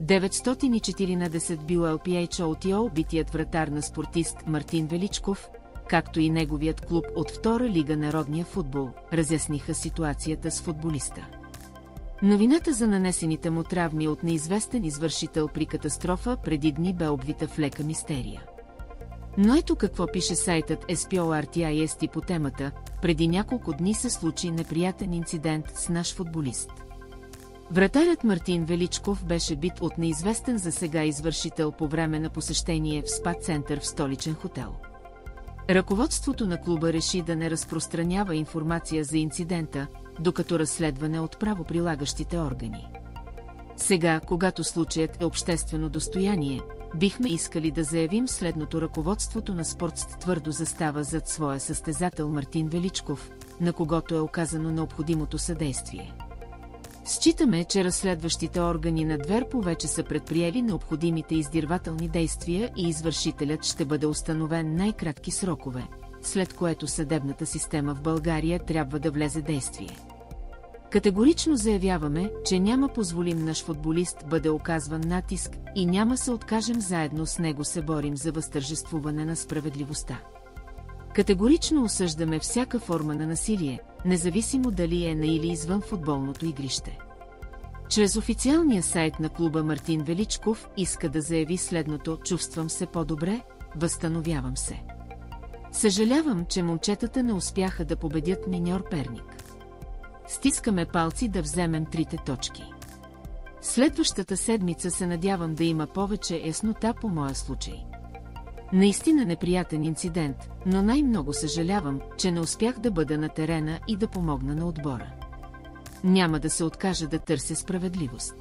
914 бил LPH OTO битият вратар на спортист Мартин Величков, както и неговият клуб от втора лига Народния футбол, разясниха ситуацията с футболиста. Новината за нанесените му травми от неизвестен извършител при катастрофа преди дни бе обвита в лека мистерия. Но ето какво пише сайтът SPORTIST по темата, преди няколко дни се случи неприятен инцидент с наш футболист. Вратарят Мартин Величков беше бит от неизвестен за сега извършител по време на посещение в спа-център в столичен хотел. Ръководството на клуба реши да не разпространява информация за инцидента, докато разследване от правоприлагащите органи. Сега, когато случаят е обществено достояние, бихме искали да заявим следното ръководството на спортст твърдо застава зад своя състезател Мартин Величков, на когото е оказано необходимото съдействие. Считаме, че разследващите органи на Дверпо вече са предприели необходимите издирвателни действия и извършителят ще бъде установен най-кратки срокове, след което съдебната система в България трябва да влезе действие. Категорично заявяваме, че няма позволим наш футболист бъде оказван натиск и няма се откажем заедно с него се борим за възтържествуване на справедливостта. Категорично осъждаме всяка форма на насилие, независимо дали е на или извън футболното игрище. Чрез официалния сайт на клуба Мартин Величков иска да заяви следното «Чувствам се по-добре, възстановявам се». Съжалявам, че момчетата не успяха да победят миньор Перник. Стискаме палци да вземем трите точки. Следващата седмица се надявам да има повече яснота по моя случай. Наистина неприятен инцидент, но най-много съжалявам, че не успях да бъда на терена и да помогна на отбора. Няма да се откажа да търся справедливост.